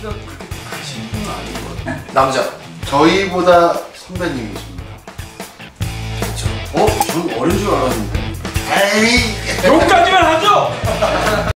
키가 크신 분은 아닌 것 같아요. 남자. 저희보다 선배님이십니다. 그렇죠. 어? 전 어린 줄 알았는데. 에이! 욕하지 마!